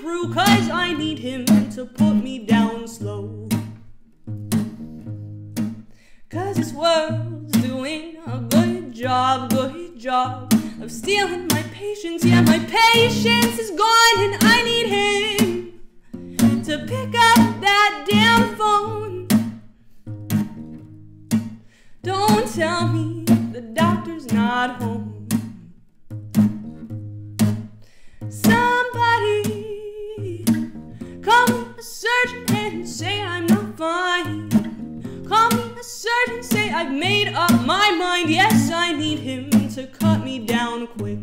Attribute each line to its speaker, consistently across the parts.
Speaker 1: through, cause I need him to put me down slow. Cause this world's doing a good job, good job of stealing my patience. Yeah, my patience is gone, and I need him to pick up that damn phone. Don't tell me the doctor's not home. Somebody I've made up my mind. Yes, I need him to cut me down quick.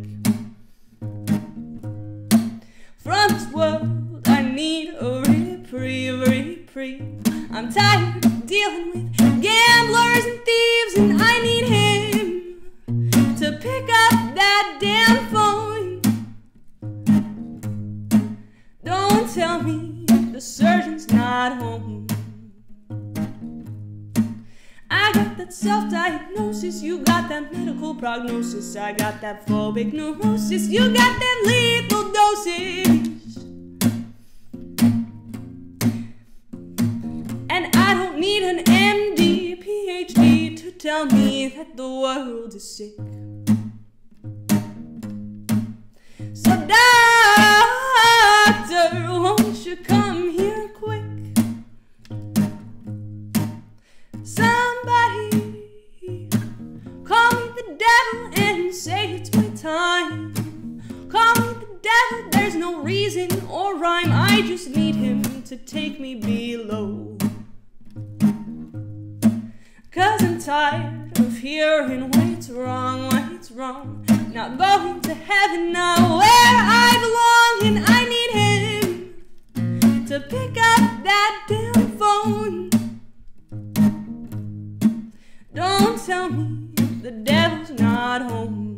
Speaker 1: From this world, I need a reprieve, reprieve. I'm tired of dealing with gamblers and thieves, and I need him to pick up that damn phone. Don't tell me the surgeon's not home. I got that self diagnosis, you got that medical prognosis. I got that phobic neurosis, you got that lethal dosage. And I don't need an MD, PhD to tell me that the world is sick. Devil and say it's my time. Call me the devil, there's no reason or rhyme. I just need him to take me below. Cause I'm tired of hearing what's wrong, what's wrong. Not going to heaven now where I belong, and I need him to pick up that damn phone. Don't tell me the devil's not home.